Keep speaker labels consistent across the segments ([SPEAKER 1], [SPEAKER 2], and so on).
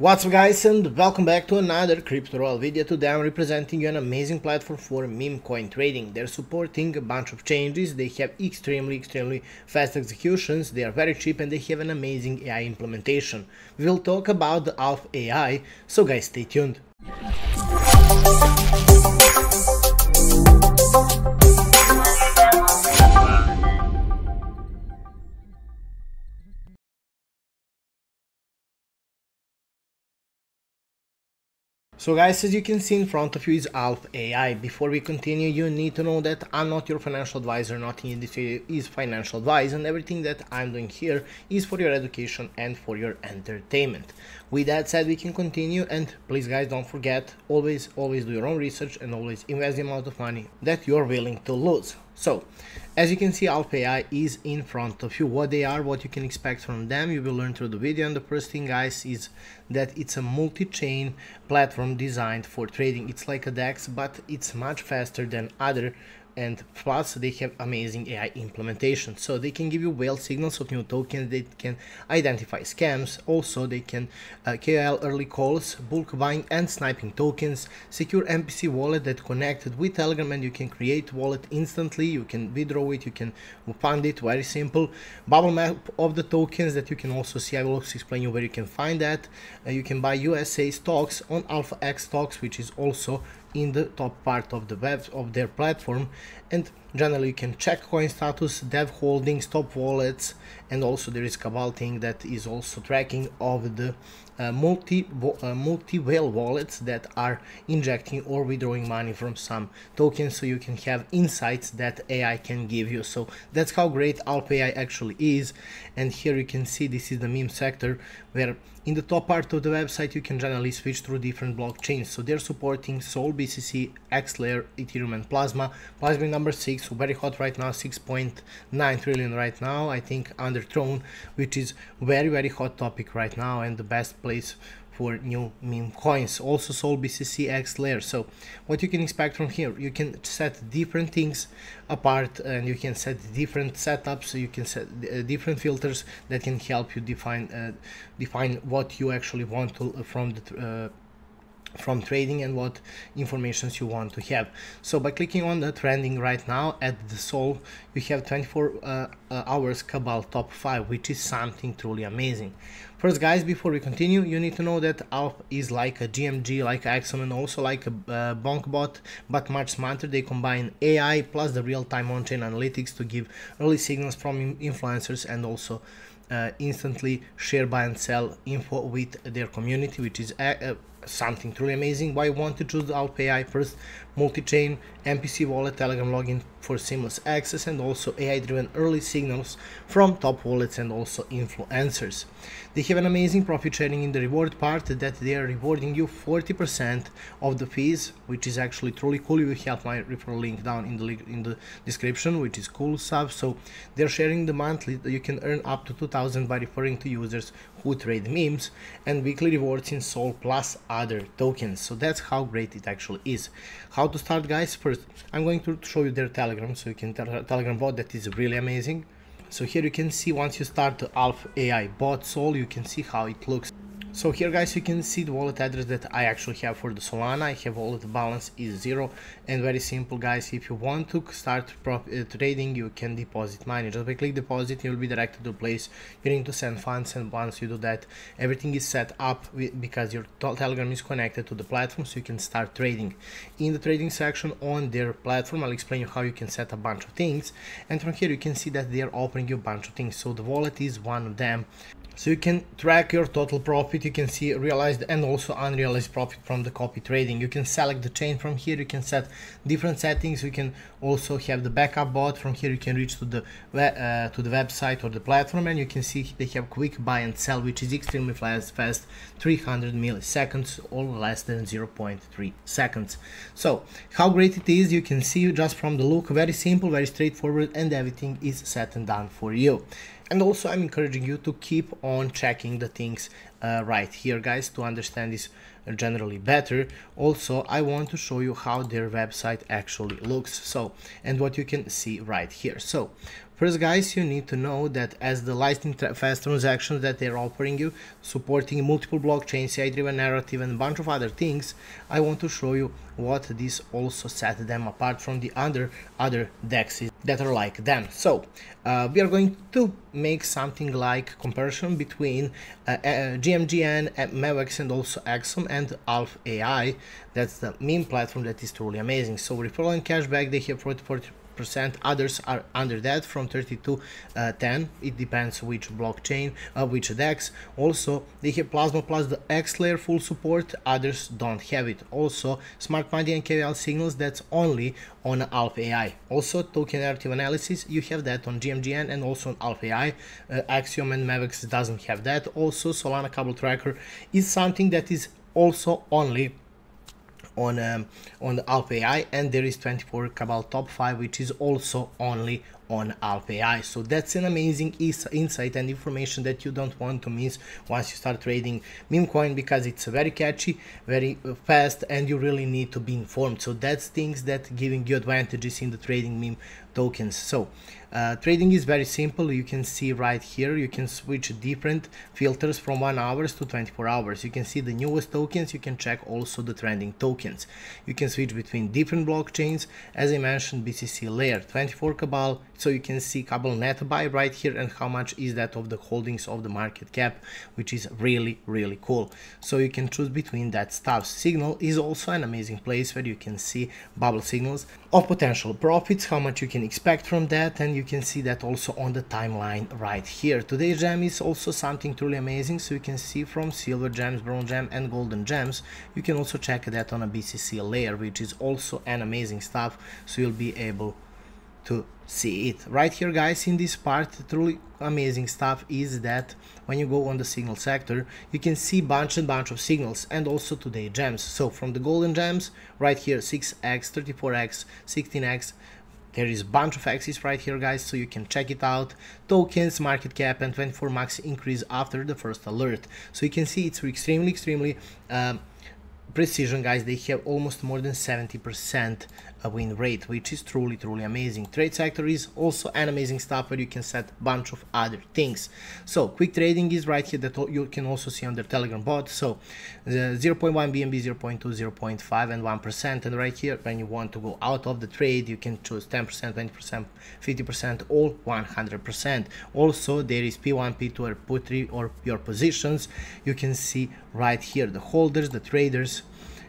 [SPEAKER 1] What's up guys and welcome back to another Crypto Royal video. Today I'm representing you an amazing platform for meme coin trading. They're supporting a bunch of changes, they have extremely extremely fast executions, they are very cheap and they have an amazing AI implementation. We will talk about the Alph AI, so guys stay tuned. So guys, as you can see in front of you is Alph AI. Before we continue, you need to know that I'm not your financial advisor, nothing in this video is financial advice and everything that I'm doing here is for your education and for your entertainment. With that said, we can continue and please guys don't forget, always, always do your own research and always invest the amount of money that you're willing to lose. So, as you can see, Alph AI is in front of you. What they are, what you can expect from them, you will learn through the video. And the first thing, guys, is that it's a multi-chain platform designed for trading. It's like a DEX, but it's much faster than other and plus they have amazing AI implementation. So they can give you whale signals of new tokens they can identify scams also they can uh, KOL early calls bulk buying and sniping tokens secure MPC wallet that connected with Telegram and you can create wallet instantly you can withdraw it you can fund it very simple. Bubble map of the tokens that you can also see I will also explain you where you can find that. Uh, you can buy USA stocks on Alpha X stocks which is also in the top part of the web of their platform. And generally you can check coin status dev holdings top wallets and also there is cabal thing that is also tracking of the uh, multi uh, multi whale wallets that are injecting or withdrawing money from some tokens so you can have insights that AI can give you. So that's how great Alph AI actually is. And here you can see this is the meme sector where in the top part of the website you can generally switch through different blockchains so they're supporting Sol, BSC, Xlayer, Ethereum and Plasma. Plasma number 6 so very hot right now 6.9 trillion right now I think under Tron which is very very hot topic right now and the best place for new meme coins also Sol BSC layer. so what you can expect from here you can set different things apart and you can set different setups you can set uh, different filters that can help you define uh, define what you actually want to from the uh, from trading and what informations you want to have. So by clicking on the trending right now at the sol you have 24 uh, uh, hours cabal top 5 which is something truly amazing. First guys before we continue you need to know that alph is like a gmg like Axiom and also like a uh, bonkbot but much smarter. They combine ai plus the real-time on-chain analytics to give early signals from influencers and also uh, instantly share buy and sell info with their community which is uh, uh something truly amazing why I want to choose the first multi-chain MPC wallet Telegram login for seamless access and also AI-driven early signals from top wallets and also influencers. They have an amazing profit sharing in the reward part that they are rewarding you 40% of the fees, which is actually truly cool. You have my referral link down in the in the description, which is cool stuff. So they're sharing the monthly you can earn up to 2000 by referring to users who trade memes and weekly rewards in Sol plus other tokens. So that's how great it actually is. How to start guys? First, I'm going to show you their Telegram so you can tell Telegram bot that is really amazing. So here you can see once you start the alpha AI bot Sol, you can see how it looks. So here guys you can see the wallet address that I actually have for the Solana. I have wallet balance is zero and very simple guys if you want to start uh, trading you can deposit money. Just by click deposit you will be directed to a place you need to send funds and once you do that everything is set up because your telegram is connected to the platform so you can start trading. In the trading section on their platform I'll explain you how you can set a bunch of things and from here you can see that they are offering you a bunch of things. So the wallet is one of them so you can track your total profit, you can see realized and also unrealized profit from the copy trading. You can select the chain from here, you can set different settings, you can also have the backup bot. From here you can reach to the uh, to the website or the platform and you can see they have quick buy and sell which is extremely fast, fast 300 milliseconds or less than 0.3 seconds. So how great it is, you can see just from the look, very simple, very straightforward and everything is set and done for you and also i'm encouraging you to keep on checking the things uh, right here guys to understand this generally better. Also i want to show you how their website actually looks. So and what you can see right here. So First guys, you need to know that as the lightning fast transactions that they're offering you, supporting multiple blockchains, AI-driven narrative and a bunch of other things, I want to show you what this also set them apart from the other other dexes that are like them. So uh, we are going to make something like comparison between uh, uh, GMGN, MevX and also Axiom and Alph AI. That's the meme platform that is truly amazing. So referral and cashback, they have 40, 40 percent others are under that from 30 to uh, 10 it depends which blockchain uh, which dex. Also they have plasma plus the x layer full support others don't have it. Also smart money and cabal signals that's only on alpha ai also token narrative analysis you have that on gmgn and also on alpha ai uh, axiom and MevX doesn't have that. Also solana cabal tracker is something that is also only on um, on the Alpha AI and there is 24 Cabal top 5 which is also only on Alpha AI. So that's an amazing insight and information that you don't want to miss once you start trading meme coin because it's very catchy, very uh, fast and you really need to be informed. So that's things that giving you advantages in the trading meme tokens. So uh, trading is very simple. You can see right here, you can switch different filters from 1 hours to 24 hours. You can see the newest tokens. You can check also the trending tokens. You can switch between different blockchains. As I mentioned, BSC layer 24 Cabal. So you can see Cabal net buy right here and how much is that of the holdings of the market cap, which is really, really cool. So you can choose between that stuff. Signal is also an amazing place where you can see bubble signals of potential profits, how much you can expect from that and you can see that also on the timeline right here. Today's gem is also something truly amazing so you can see from silver gems, bronze gem and golden gems. You can also check that on a BSC layer which is also an amazing stuff so you'll be able to see it. Right here guys in this part truly amazing stuff is that when you go on the signal sector you can see bunch and bunch of signals and also today gems so from the golden gems right here 6x 34x 16x there is bunch of axes right here guys so you can check it out. Tokens market cap and 24 max increase after the first alert. So you can see it's extremely extremely um, precision guys they have almost more than 70% uh, win rate which is truly truly amazing. Trade sector is also an amazing stuff where you can set a bunch of other things. So quick trading is right here that you can also see on the telegram bot. So 0.1 bnb 0.2 0.5 and 1% and right here when you want to go out of the trade you can choose 10% 20% 50% all 100% also there is p1 p2 or p3 or your positions. You can see right here the holders the traders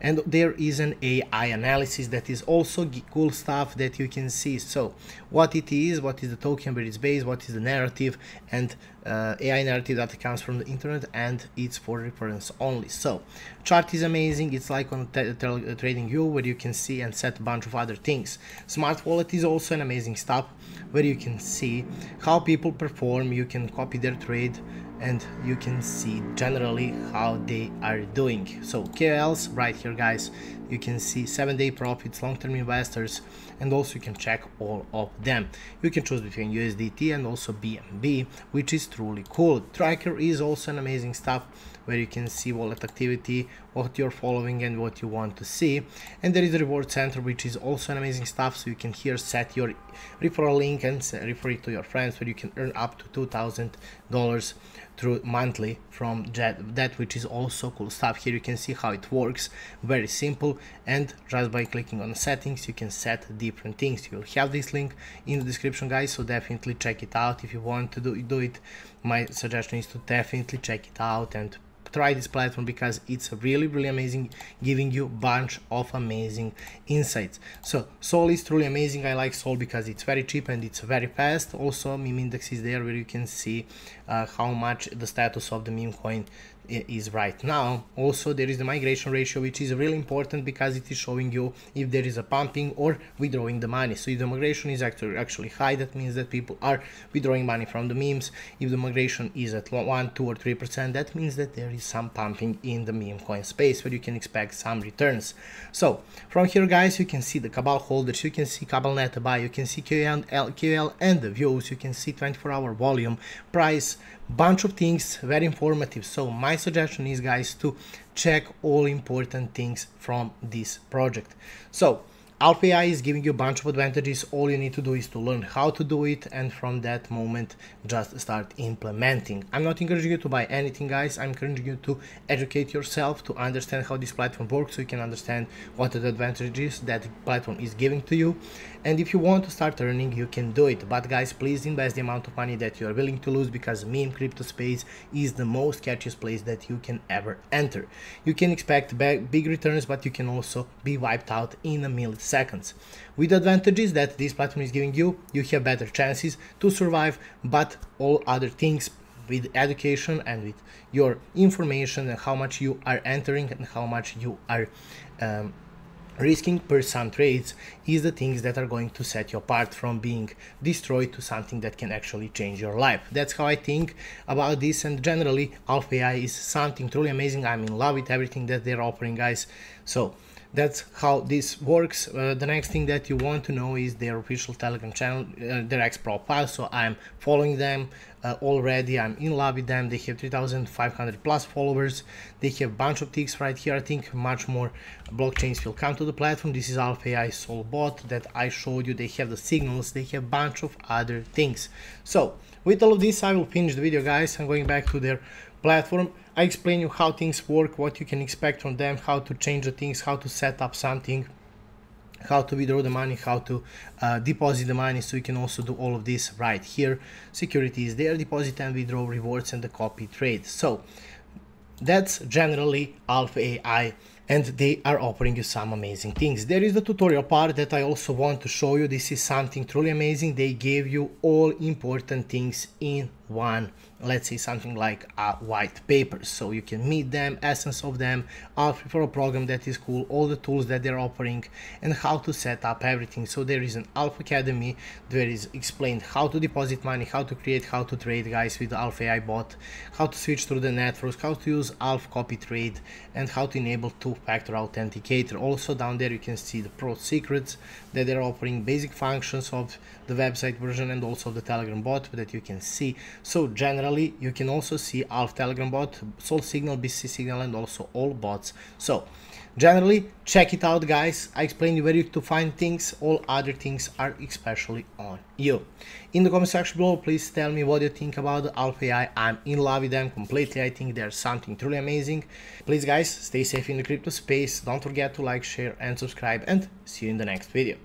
[SPEAKER 1] and there is an AI analysis that is also cool stuff that you can see. So what it is what is the token where it's based what is the narrative and uh, AI narrative that comes from the internet and it's for reference only. So chart is amazing. It's like on TradingView where you can see and set a bunch of other things. Smart wallet is also an amazing stuff where you can see how people perform. You can copy their trade and you can see generally how they are doing. So KOLs right here guys you can see seven day profits long-term investors and also you can check all of them. You can choose between USDT and also BNB which is truly cool. Tracker is also an amazing stuff where you can see wallet activity what you're following and what you want to see. And there is a reward center which is also an amazing stuff so you can here set your referral link and refer it to your friends where you can earn up to two thousand dollars through monthly from that, that which is also cool stuff. Here you can see how it works. Very simple. And just by clicking on settings you can set different things. You'll have this link in the description guys so definitely check it out. If you want to do, do it my suggestion is to definitely check it out and try this platform because it's really really amazing giving you bunch of amazing insights. So sol is truly amazing. I like sol because it's very cheap and it's very fast. Also meme index is there where you can see uh, how much the status of the meme coin is right now. Also, there is the migration ratio, which is really important because it is showing you if there is a pumping or withdrawing the money. So if the migration is actually actually high, that means that people are withdrawing money from the memes. If the migration is at one, two, or three percent, that means that there is some pumping in the meme coin space where you can expect some returns. So from here, guys, you can see the Cabal holders, you can see Cabal net buy, you can see QL, QL and the views, you can see 24-hour volume, price, bunch of things very informative. So my suggestion is guys to check all important things from this project. So AI is giving you a bunch of advantages. All you need to do is to learn how to do it and from that moment just start implementing. I'm not encouraging you to buy anything guys. I'm encouraging you to educate yourself to understand how this platform works so you can understand what are the advantages that platform is giving to you. And if you want to start earning, you can do it. But guys, please invest the amount of money that you are willing to lose because meme crypto space is the most catchiest place that you can ever enter. You can expect big returns, but you can also be wiped out in a millisecond seconds. With advantages that this platform is giving you, you have better chances to survive, but all other things with education and with your information and how much you are entering and how much you are um, risking per some trades is the things that are going to set you apart from being destroyed to something that can actually change your life. That's how I think about this and generally Alpha AI is something truly amazing. I'm in love with everything that they're offering guys. So that's how this works. Uh, the next thing that you want to know is their official telegram channel uh, their X profile. So i'm following them uh, already. I'm in love with them. They have 3500 plus followers. They have a bunch of ticks right here. I think much more blockchains will come to the platform. This is alpha ai sol bot that i showed you. They have the signals. They have a bunch of other things. So with all of this i will finish the video guys. I'm going back to their platform. I explain you how things work, what you can expect from them, how to change the things, how to set up something, how to withdraw the money, how to uh, deposit the money. So you can also do all of this right here. Security is there, deposit and withdraw rewards and the copy trade. So that's generally Alpha AI and they are offering you some amazing things. There is the tutorial part that I also want to show you. This is something truly amazing. They gave you all important things in one let's say something like white paper. So you can meet them essence of them offer for a program that is cool all the tools that they're offering and how to set up everything. So there is an alpha academy there is explained how to deposit money how to create how to trade guys with alpha ai bot how to switch through the networks how to use alpha copy trade and how to enable two-factor authenticator. Also down there you can see the pro secrets that they're offering basic functions of the website version and also the telegram bot that you can see. So you can also see Alpha Telegram bot, Sol Signal, BC Signal and also all bots. So generally check it out guys. I explained you where you to find things. All other things are especially on you. In the comment section below please tell me what you think about Alpha AI. I'm in love with them completely. I think they're something truly amazing. Please guys stay safe in the crypto space. Don't forget to like, share and subscribe and see you in the next video.